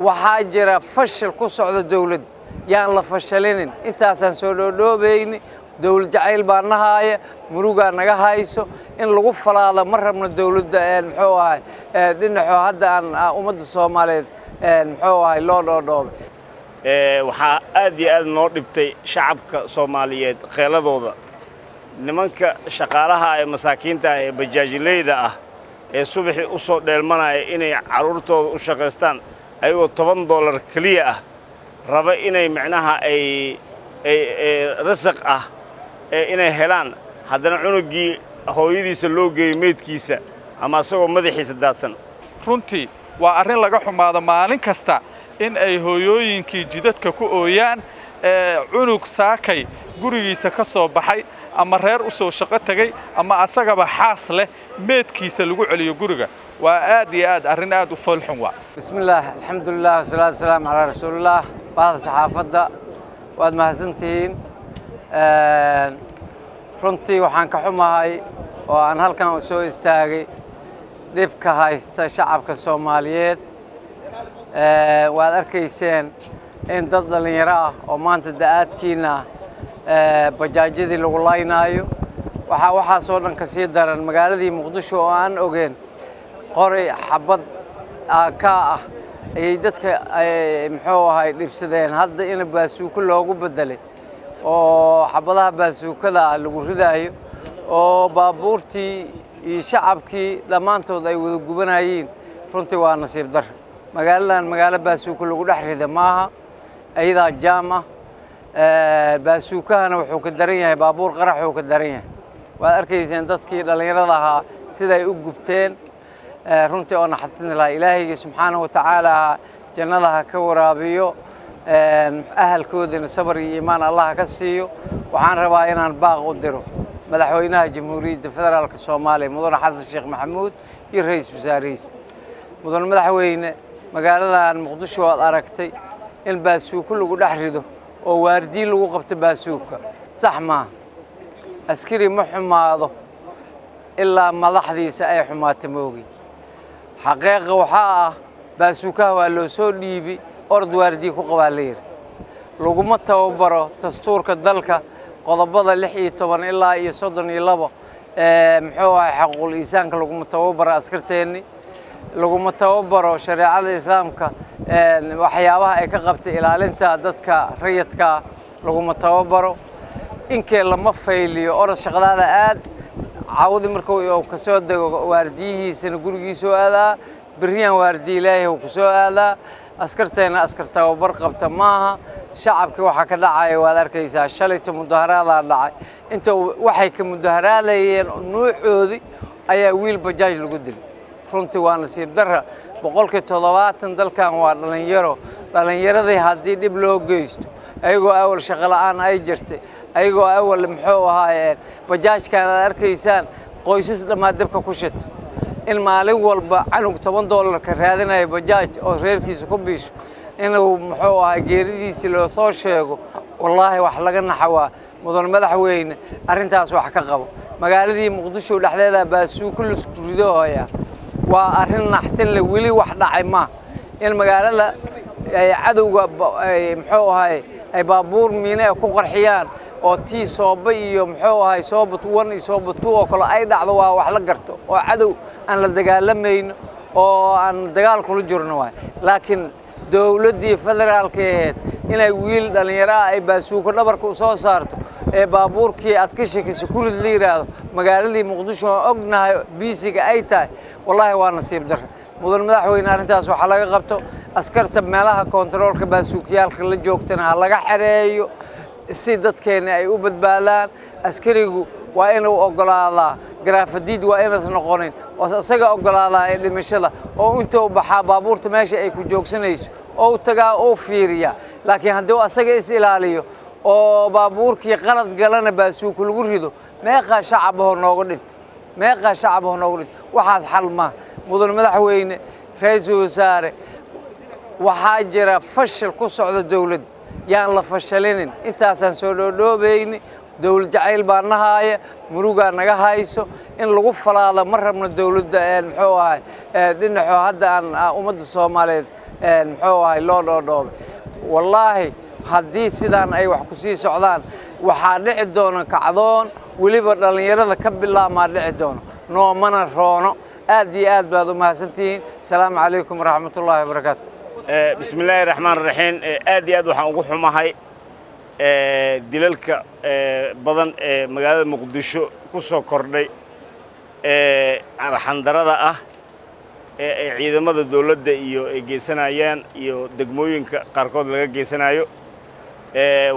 waxaa jira fashil ku socda dawladda yaan la fashalinin intaasaan soo dhoodhoobayni. Dawlad jacayl baa nahaaya murugaa naga hayso. In lagu falaado ma rabno dawladda muxuu ahay dhinaxoo hadda aan ummadda soomaaliyeed muxuu ahay loo dhoodhoobay. Waxaa aad iyo aad noo dhibtay shacabka soomaaliyeed kheeladooda. Nimanka shaqaalaha ee masaakiinta ah ee bajaajileyda ah ee subaxii u soo dheelmanaya inay carruurtooda u shaqaystaan ayagoo toban dollar keliya ah raba inay micnaha ay rasaq ah inay helaan. Haddana cunuggii hooyadiisa loo geeyo meydkiisa ama asagoo madaxiisa daadsan. Runtii waa arrin laga xumaado maalin kasta in ay hooyooyinkii jidadka ku ooyaan ee cunug saakay gurigiisa ka soo baxay ama reer u soo shaqo tegey ama asagaba xaas leh meedkiisa lagu celiyo guriga waa aad iyo aad arrin aad u foolxun waa. Bismillaah alxamdulilah wasalaatu wasalaamu calaa rasuulillaah bahda saxaafadda waad mahadsantihiin runtii waxaan ka xumahay oo aan halkan u soo istaagay dhibka haysta shacabka soomaaliyeed. Waad arkayseen in dad dhallinyaro ah oo maanta da'aadkiina bajaajyadii lagu laynaayo. Waxaa waxaasoo dhan ka sii daran magaaladii muqdisho oo aan ogeen qori xabad kaa ah ayay dadka muxuu ahay dhibsadeen. Hadda in baasuuko loogu beddelay oo xabadaha baasuukada ah lagu ridaayo oo baabuurtii iyo shacabkii dhammaantood ay wada gubanayeen runtii waa nasiib dar. Magaaladan magaalo baasuuko lagu dhex rida maaha ayadaa jaam ah. Baasuukahana wuxuu ka daran yahay baabuur qaraxuu ka daran yahay. Waad arkayseen dadkii dhallinyarada ahaa siday u gubteen runtii oo naxatin lahaa ilaahayga subxaanahu watacaala jannada ha ka waraabiyo ahalkoodana sabar iyo iimaan allah ka siiyo. Waxaan rabaa inaan baaq u diro madaxweynaha jamhuuriyadda federaalka soomaaliya mudane xasan sheekh maxamuud iyo ra'iisul wasaarihiisa mudane madaxweyne magaaladan muqdisho aad aragtay in baasuuko lagu dhex rido oo waardiyi lagu qabto baasuuka. Sax maaha. Askari ma xumaado ilaa madaxdiisa ay xumaata moogi xaqiiqa waxaa ah baasuukaha waa loo soo dhiibi orod waardiyi ku qabaa la yidhi. Laguma tababaro dastuurka dalka qodobada lix iyo toban ilaa iyo soddon iyo labo muxuu ahay xaquuqul iisaanka laguma tababaro askarteenni laguma tababaro shareecada islaamka waxyaabaha ay ka qabtay ilaalinta dadka rayadkaa laguma tababaro. Inkee lama fayliyo orod shaqadaada aad cawdi markuu ka soo dego waardiyihiisana gurigiisoo aadaa. Berriyaan waardiye ilaahay uu ku soo aadaa. Askarteenna askar tababar qabta maaha. Shacabkii waxaa ka dhacaya waad arkaysaa shalayta mudaharaadaa dhacay. Inta waxay ka mudaharaadayeen nuucoodii ayaa wiil bajaaj lagu dilay. Runtii waa nasiib darra. Boqolkii toddobaatan dalkan waa dhallinyaro dhallinyaradii haddii dhib loo geysto ayagoo awal shaqo la'aan ay jirtay ayagoo awal muxuu ahaayeen bajaajkan aad arkaysaan qoysas dhammaa dabka ku shito in maalin walba canug toban doolarka raadinaya bajaaj oo reerkiisa ku biisho inuu muxuu ahay geeridiisii loo soo sheego wallaahi wax laga naxawaa mudan madaxweyne arrintaas wax ka qabo. Magaaladii muqdisho dhexdeeda baasuuko lasku waa arrin naxtin le weli wax dhacay ma. In magaalada cadowga muxuu ahay ay baabuur miine ku qarxiyaan oo tii sooba iyo muxuu ahay sooba one iyo sooba two oo kale ay dhacdo waa wax la garto oo cadow aan la dagaalamayno oo aan dagaal kula jirno waay. Laakiin dowladdii federaalka ahayd inay wiil dhallinyaro ah ay baasuuko dhabarka u soo saarto ee baabuurkii aad ka shakisa kurid la yidhaahdo magaaladii muqdisho oo ognahay biisiga ay tahay wallaahi waa nasiib darra mudan madaxweyne arrintaas waxaa laga qabto askarta meelaha kontaroolka baasuukiyaalka la joogtana ha laga xereeyo si dadkeenna ay u badbaadaan askarigu waa inuu oggolaadaa garaafadiid waa inaas noqonin oo isaga oggolaadaa ee dhimashada oo intuu baxaa baabuurta meesha ay ku joogsanayso oo tagaa oo fiiriya laakiin haddii asaga is ilaaliyo oo baabuurkii qalad galana baasuuku lagu rido meeqaa shacabahoo nooga dhinta meeqaa shacabahoo nooga dhinta waxaas xal maaha mudan madaxweyne ra'iisul wasaare waxaa jira fashil ku socda dowladda yaan la fashalinin intaasaan soo dhoodhoobayni. Dowlad jacayl baa nahaaya murugaa naga hayso. In lagu falaado ma rabno dowladda muxuu ahay? Dhinaxoo hadda aan ummadda soomaaliyeed muxuu ahay loo dhoodhoobay. Wallaahi haddii sidaan ay wax ku sii socdaan waxaa dhici doona kacdoon. Weliba dhallinyarada ka bilaabmaa dhici doono. Noomana roono. Aad iyo aad baad u mahadsantihiin. Asalaamu calaykum waraxmatullaahi wabarakaatu bismi illaahi raxmaan raxiim aad iyo aad waxaan ugu xumahay dilalka badan ee magaalada muqdisho ku soo kordhay ee arxandarada ah ee ay ciidamada dawladda iyo ay geysanayaan iyo degmooyinka qaarkood laga geysanayo.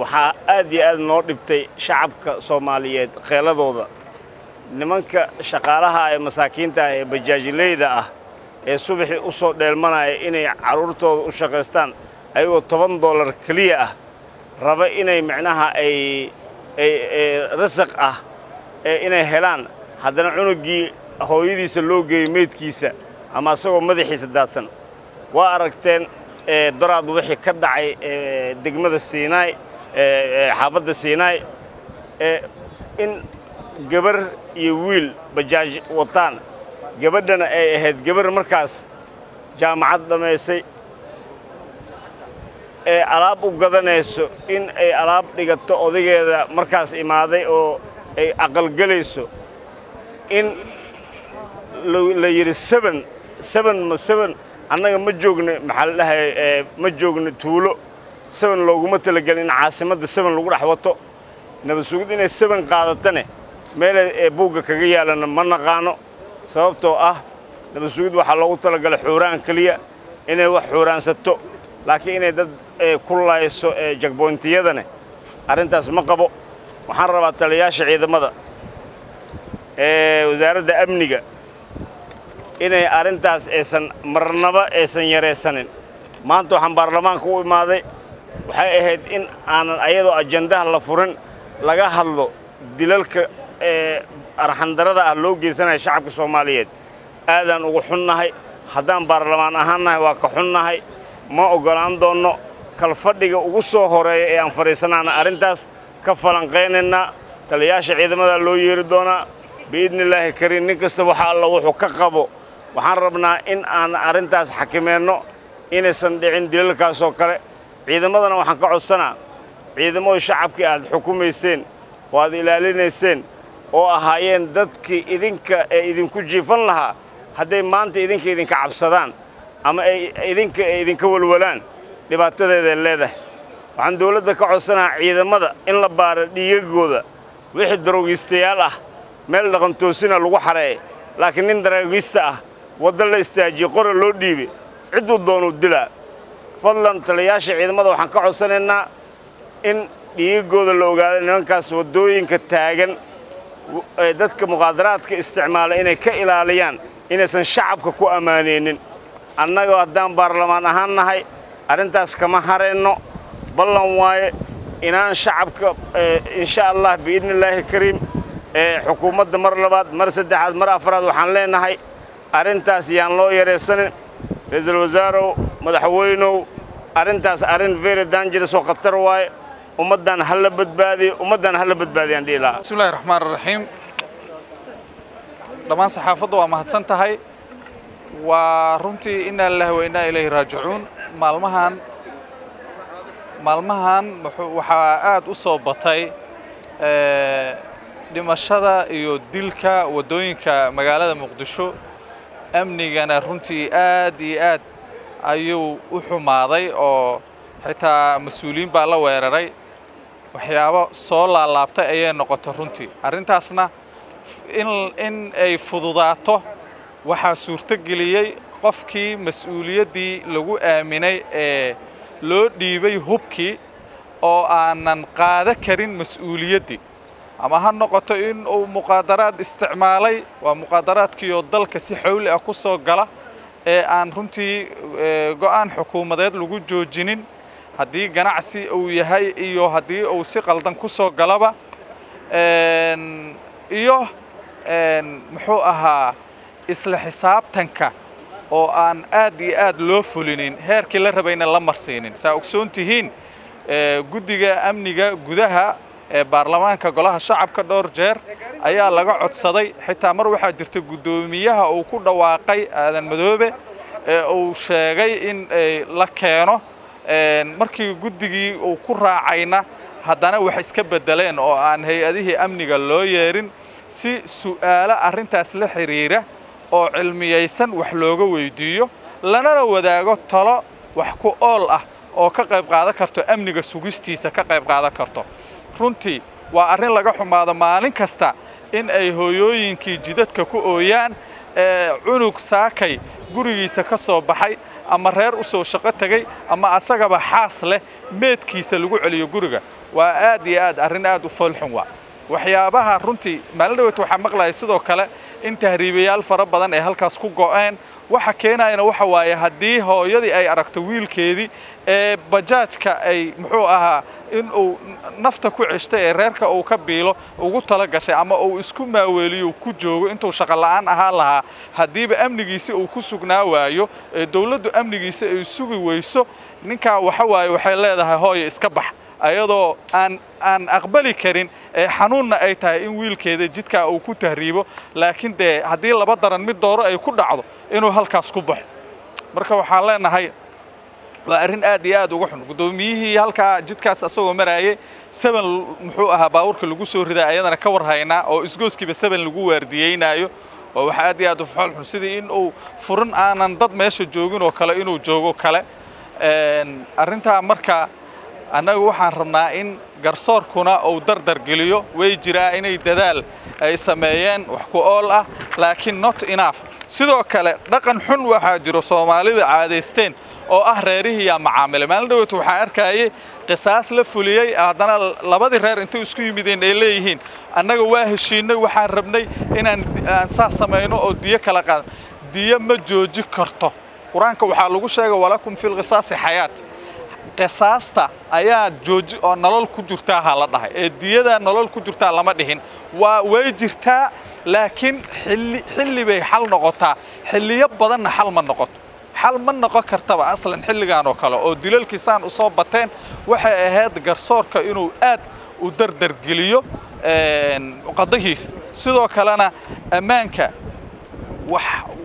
Waxaa aad iyo aad noo dhibtay shacabka soomaaliyeed kheeladooda nimanka shaqaalaha ee masaakiinta ah ee bajaajileyda ah ee subaxii u soo dheelmanaya inay carruurtooda u shaqaystaan ayagoo toban dollar keliya ah raba inay micnaha ay rasaq ah inay helaan. Haddana cunuggii hooyadiisa loo geeyo meydkiisa ama asagoo madaxiisa daadsan. Waa aragteen daraad wixii ka dhacay degmada siinaay xaafadda siinaay in gabar iyo wiil bajaaj wataan gabadhana ay ahayd gabar markaas jaamacad dhammaysay ee alaab u gadanayso in ay alaab dhigato odageeda markaas imaaday oo ay aqalgelayso in la yidhi seben seben ma seben annaga ma joogno maxaa la dhahay ma joogno tuulo. Seben looguma talagelin in caasimadda seben lagu dhex wato. Nabad sugid inay seben qaadatane meelay ee buugga kaga yaalana ma naqaano sababtoo ah nabad sugid waxaa loogu talagalay xuuraan keliya inay wax xuuraansato laakiin inay dad ku layso jagboyntiyadane arrintaas ma qabo. Waxaan rabaa taliyayaasha ciidamada ee wasaaradda amniga inay arrintaas aysan marnaba aysan yaraysanin maanta waxaan baarlamaanka u imaaday waxay ahayd in aanan ayadoo ajandaha la furin laga hadlo dilalka arxandarada ah loo geysanaya shacabka soomaaliyeed. Aadaan ugu xunnahay haddaan baarlamaan ahaannahay waa ka xunnahay. Ma oggolaan doonno kalfadhiga ugu soo horreeya ee aan fadhiisanaana arrintaas. Ka falanqaynaynaa taliyayaasha ciidamada loo yeeri doonaa biidnillaahi kariim nin kasta waxa alla wuxuu ka qabo. Waxaan rabnaa in aan arrintaas xakimeenno inaysan dhicin dilalkaasoo kale. Ciidamadana waxaan ka codsanaa ciidamadu shacabkii aad xukumayseen oo aad ilaalinayseen oo ahaayeen dadkii idinka ee idinku jiifan lahaa hadday maanta idinka idinka cabsadaan ama ay idinka ay idinka walwalaan dhibaatadeeday leedahay. Waxaan dawladda ka codsanahaa ciidamada in la baaro dhiigagooda. Wixii daroogiistayaal ah meel dhaqantoosina lagu xareeyay laakiin nin daroogiista ah wadda la istaajiye qora loo dhiibay cidduu doonuu dilaa. Fadlan taliyayaasha ciidamada waxaan ka codsanaynaa in dhiigagooda la ogaado nimankaas waddooyinka taagan dadka muqaadaraadka isticmaala inay ka ilaaliyaan inaysan shacabka ku ammaanaynin annaga haddaan baarlamaan ahaan nahay arrintaas kama harayno ballan waaye inaan shacabka insha allah biidni illaahi kariim xukuumadda mar labaad mar saddexaad mar afraad waxaan leenahay arrintaas yaan loo yaraysanin ra'iisul wasaarow madaxweynow arrintaas arrin very dangerous oo khatar waaye ummaddan ha la badbaadiyo ummaddan ha la badbaadiyaan dhihi lahaa bismi illahi raxmaan raxiim dhammaan saxaafaddu waa mahadsan tahay. Waa runtii inaa lillahi wa ilayhi raajicuun. Maalmahan maalmahan waxaa aad u soo batay dhimashada iyo dilka waddooyinka magaalada muqdisho. Amnigana runtii aad iyo aad ayuu u xumaaday oo xitaa mas'uuliyiin baa la weeraray waxyaabo soo laalaabtay ayay noqotay runtii. Arrintaasna in in ay fududaato waxaa suurtogeliyey qofkii mas'uuliyaddii lagu aaminay ee loo dhiibay hubkii oo aanan qaada karin mas'uuliyaddii ama ha noqoto in uu muqaadaraad isticmaalay waa muqaadaraadkiioo dalka si xawli ah ku soo gala ee aan runtii go'aan xukuumadeed lagu joojinin haddii ganacsi uu yahay iyo haddii uu si qaldan ku soo galaba iyo muxuu ahaa isla xisaabtanka oo aan aad iyo aad loo fulinin heerkii la rabayna la marsiinin. Saa ogsoon tihiin guddiga amniga gudaha ee baarlamaanka golaha shacabka dhowr jeer ayaa laga codsaday. Xitaa mar waxaa jirta guddoomiyaha uu ku dhawaaqay aadan madoobe ee uu sheegay in la keeno markii guddigii uu ku raacayna haddana wax iska beddeleen oo aan hay'adihii amniga loo yeerin si su'aalo arrintaas la xidhiira oo cilmiyaysan wax looga weydiiyo lanana wadaago talo wax ku ool ah oo ka qayb qaadan karto amniga sugistiisa ka qayb qaadan karto. Runtii waa arrin laga xumaado maalin kasta in ay hooyooyinkii jidadka ku ooyaan cunug saakay gurigiisa ka soo baxay ama reer u soo shaqo tegey ama asagaba xaas leh meedkiisa lagu celiyo guriga. Waa aad iyo aad arrin aad u foolxun waa. Waxyaabaha runtii maalin waxaa maqlaya sidoo kale in tahriibayaal fara badan ay halkaas ku go'een? Waxa keenayana waxa waaye haddii hooyadii ay aragto wiilkeedii ee bajaajka ay muxuu ahaa in uu nafta ku ceshtay ee reerka uu ka biilo ugu tala gashay ama uu isku maaweeliyo ku joogo intuu shaqo la'aan ahaan lahaa haddiiba amnigiisi uu ku sugnaa waayo ee dawladdu amnigiisa ay sugi weyso ninkaa waxa waaye waxay leedahay hooyo iska bax ayadoo aan aan aqbali karin ee xanuunna ay tahay in wiilkeeda jidkaa uu ku tahriibo. Laakiin dee haddii laba daran mid dooro ay ku dhacdo inuu halkaas ku baxo. Marka waxaan leenahay waa arrin aad iyo aad uga xun. Guddoomiyihii halkaa jidkaas asagoo maraayay seven muxuu ahaa baabuurka lagu soo ridaa ayadana ka war haynaa oo isgooskiiba seven lagu waardiyeynaayo. Oo waxa aad iyo aad u fool xun. Sidii in uu furin aanan dad meesha joogin oo kale inuu joogo kale. Arrintaa marka annagu waxaan rabnaa in garsoorkuna uu dardar geliyo. Way jiraa inay dadaal ay sameeyeen wax ku ool ah laakiin not enough. Sidoo kale dhaqan xun waxaa jiro soomaalida caadaysteen oo ah reerihiiyaa macaamilay maalin dhaweyt waxaan arkayay qisaas la fuliyey haddana labadii reer intay isku yimideen ay leeyihiin. Annaga waa heshiinay waxaan rabnay inaan aan saas samayno oo diyo kala qaada diyo ma jooji karto. Qur'aanka waxaa lagu sheegay walakum fi lqisaasi xayaat qisaasta ayaa jooji oo nolol ku jirtaaha la dhahay. Ee diyadaa nolol ku jirtaa lama dhihin. Waa way jirtaa laakiin xilli xilli bay xal noqotaa. Xilliyo badanna xal ma noqoto. Xal ma noqon kartaba aslan xilligan oo kale oo dilalkiisaan u soo bateen waxay ahayd garsoorka inuu aad u dardargeliyo qadahiisa. Sidoo kalena ammaanka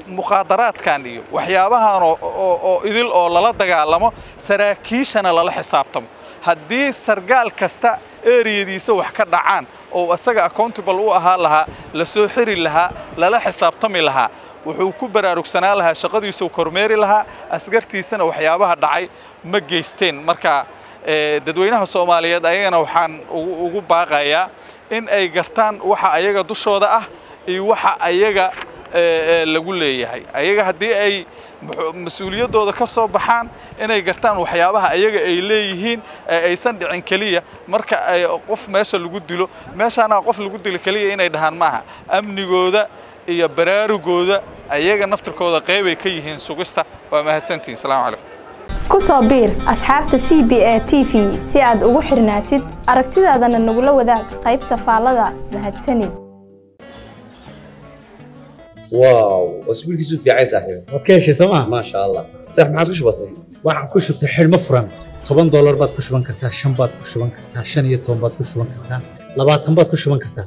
wax muqaadaraadkan iyo waxyaabahan oo idil oo lala dagaalamo saraakiishana lala xisaabtamo. Haddii sargaal kasta eriyadiisa wax ka dhacaan oo asaga accountable u ahaa lahaa la soo xiri lahaa lala xisaabtami lahaa wuxuu ku baraarugsanaan lahaa shaqadiisuu kormeeri lahaa askartiisana waxyaabaha dhacay ma geysteen. Marka dadweynaha soomaaliyeed ayagana waxaan ugu baaqayaa in ay gartaan waxa ayaga dushooda ah iyo waxa ayaga lagu leeyahay. Ayaga haddii ay mas'uuliyaddooda ka soo baxaan inay gartaan waxyaabaha ayaga ay leeyihiin ee aysan dhicin keliya marka ay qof meesha lagu dilo meeshaana qof lagu dilo keliya inay dhahaan maaha. Amnigooda iyo baraarugooda ayaga naftirkooda qeybay ka yihiin sugista. Waa mahadsantihin salaamu calaykum. Ku soo biir asxaabta c b a t v si aad ugu xirnaatid aragtidaadana nagula wadaag qaybta faallada mahadsanid واو اسبوع كيسو في عايز صاحبي waad ka heshay sooma ما شاء الله صح ما عادش بسيط waxaan ku shubtay xidhmo furan toban doolar baad ku shuban kartaa shan baad ku shuban kartaa shan iyo toban baad ku shuban kartaa labaatan baad ku shuban kartaa